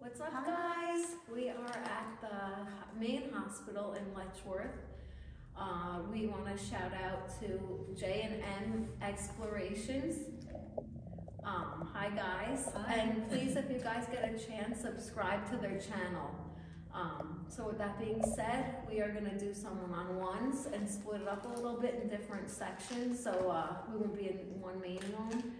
What's up, guys? We are at the main hospital in Letchworth. Uh, we want to shout out to J and M Explorations. Um, hi, guys. Hi. And please, if you guys get a chance, subscribe to their channel. Um, so with that being said, we are gonna do some one-on-ones and split it up a little bit in different sections, so, uh, we won't be in one main room,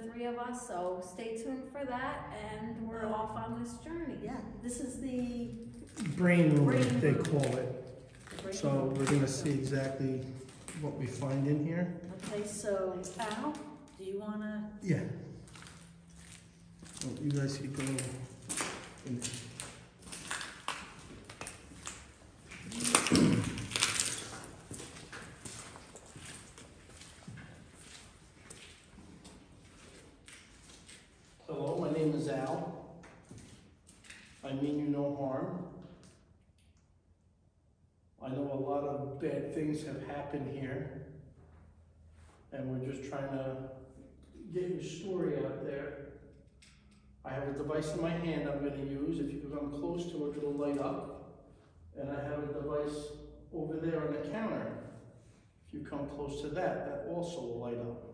the three of us, so stay tuned for that, and we're uh, off on this journey. Yeah, this is the. brain room, Brain they room. call it. So we're gonna see exactly what we find in here. Okay, so Al, do you wanna, Yeah. Oh, You guys keep going. in. Hello, Al. I mean you no harm. I know a lot of bad things have happened here. And we're just trying to get your story out there. I have a device in my hand I'm gonna use. If you come close to it, it'll light up. And I have a device over there on the counter. If you come close to that, that also will light up.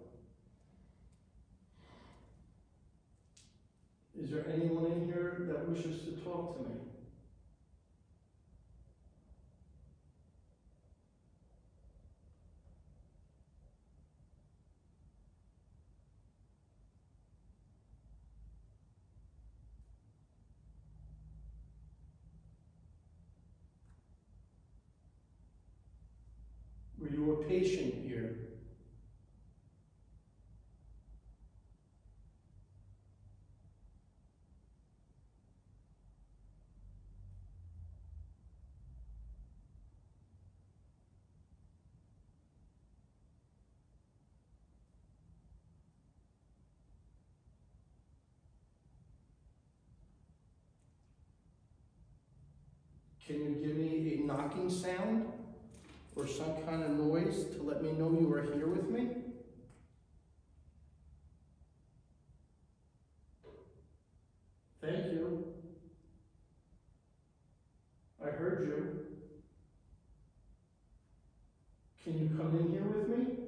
Is there anyone in here that wishes to talk to me? Were you a patient here? Can you give me a knocking sound or some kind of noise to let me know you are here with me? Thank you. I heard you. Can you come in here with me?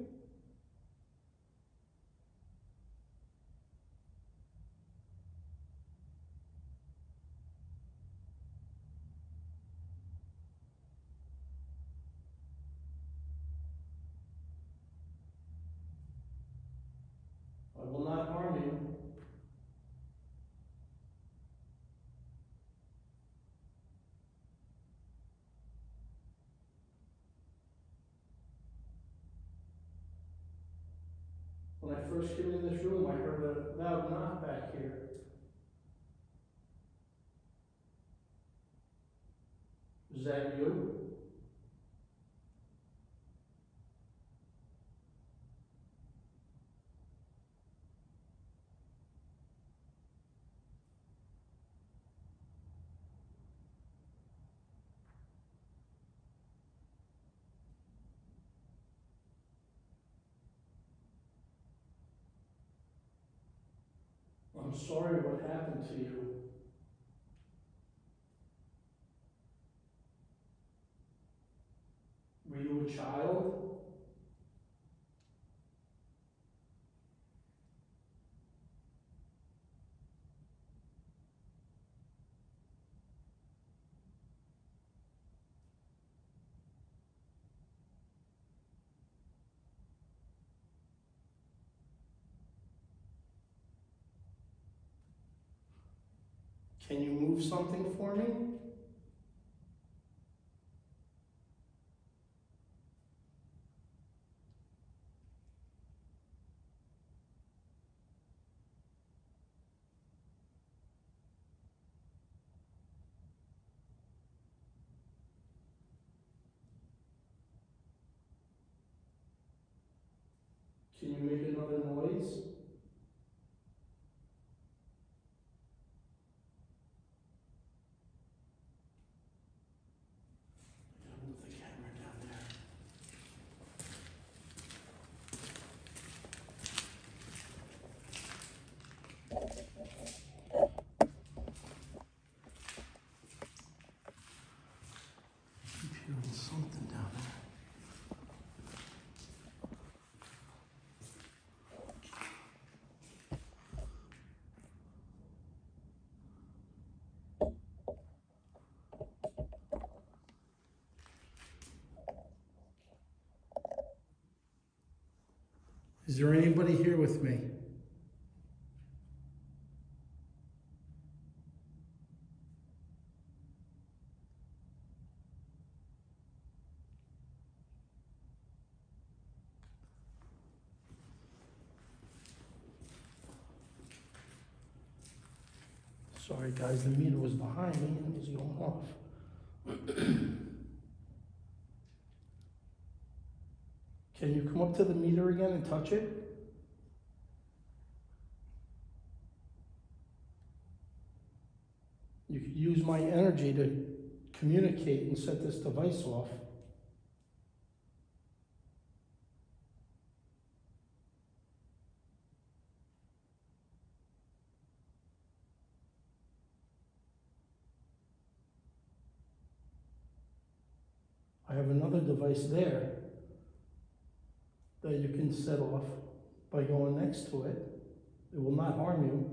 I will not harm you. When I first came in this room, I heard a loud knock back here. Is that you? I'm sorry what happened to you. Were you a child? Can you move something for me? Can you make another noise? Is down there. Is there anybody here with me? Sorry, guys, the meter was behind me and it was going off. Can you come up to the meter again and touch it? You could use my energy to communicate and set this device off. I have another device there that you can set off by going next to it. It will not harm you.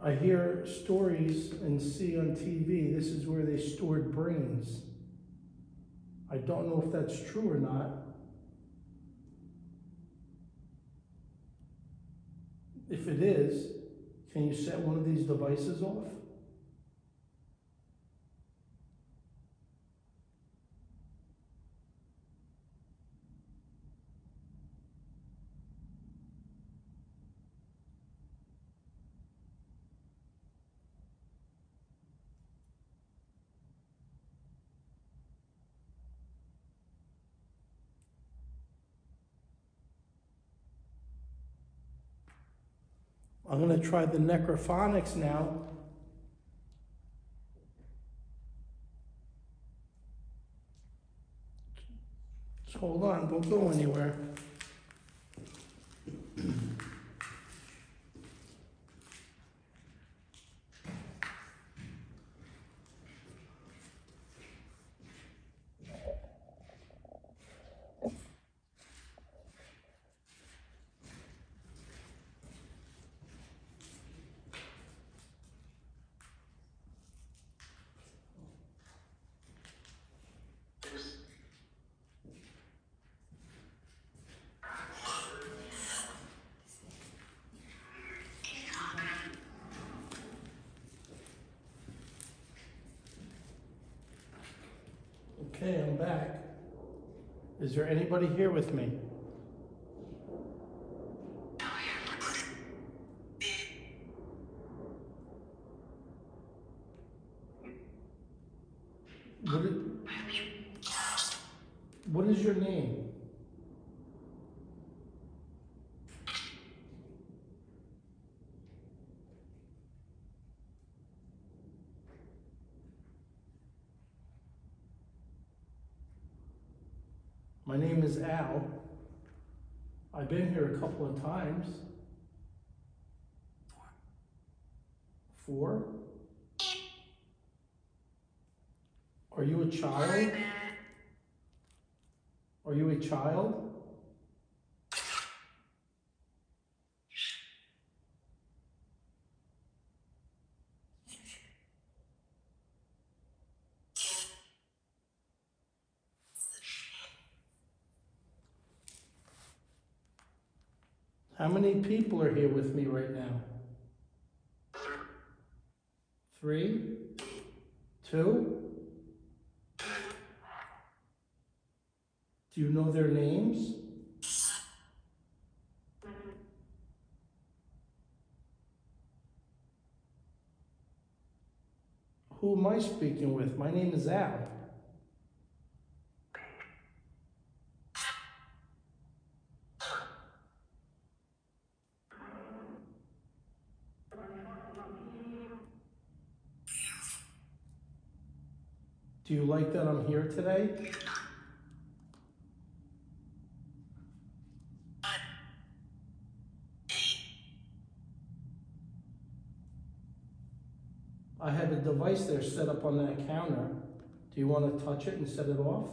I hear stories and see on TV, this is where they stored brains. I don't know if that's true or not. If it is, can you set one of these devices off? I'm gonna try the necrophonics now. Just hold on, don't go anywhere. Okay, I'm back. Is there anybody here with me? What is, what is your name? My name is Al. I've been here a couple of times. Four? Are you a child? Are you a child? How many people are here with me right now? Three? Two? Do you know their names? Who am I speaking with? My name is Al. Do you like that I'm here today? I have a device there set up on that counter. Do you want to touch it and set it off?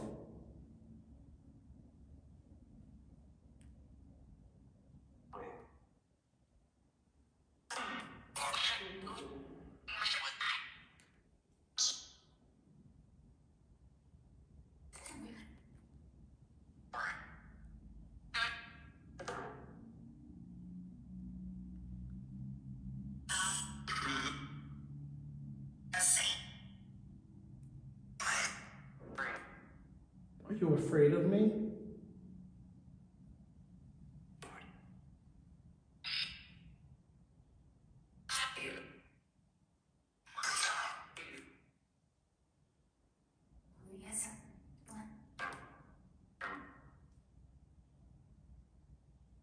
You afraid of me?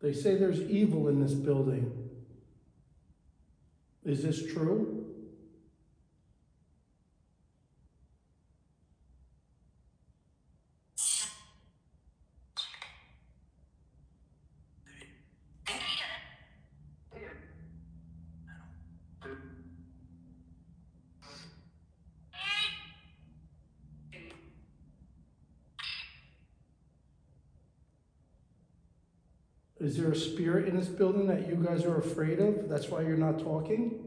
They say there's evil in this building. Is this true? Is there a spirit in this building that you guys are afraid of? That's why you're not talking?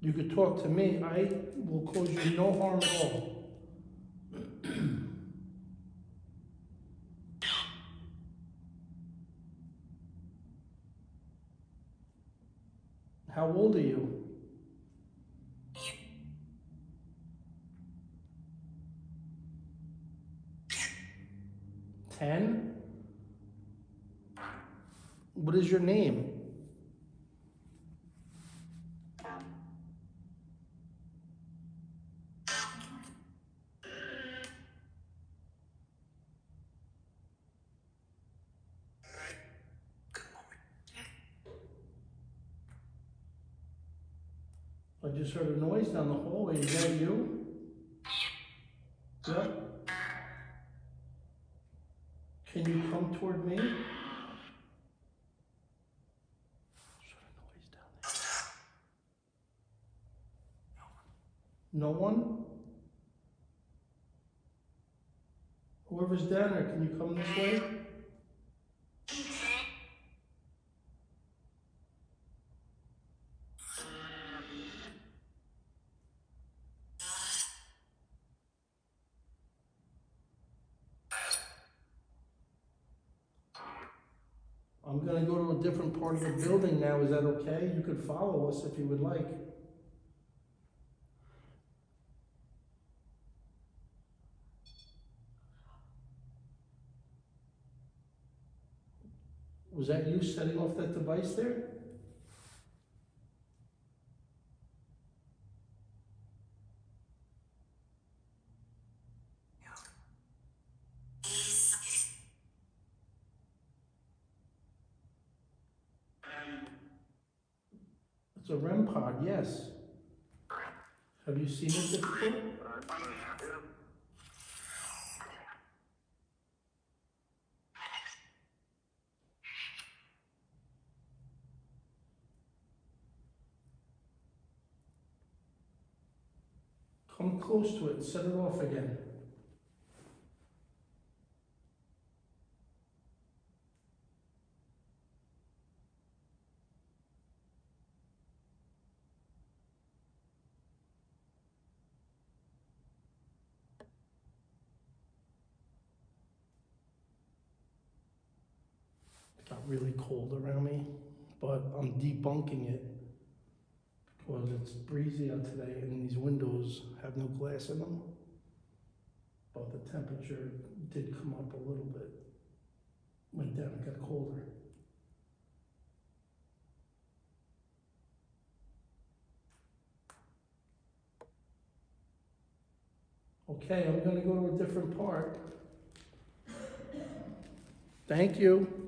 You could talk to me. I will cause you no harm at all. How old are you? Ten? What is your name? Just heard a noise down the hallway. Is that you? Yep. Can you come toward me? There's a noise down there. No one? Whoever's down there, can you come this way? I'm gonna go to a different part of the building now, is that okay? You could follow us if you would like. Was that you setting off that device there? It's a REM pod, yes. Have you seen it before? Come close to it set it off again. Really cold around me, but I'm debunking it because it's breezy out today and these windows have no glass in them. But the temperature did come up a little bit. Went down, it got colder. Okay, I'm gonna go to a different part. Thank you.